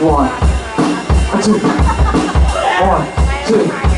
One, two, one, two,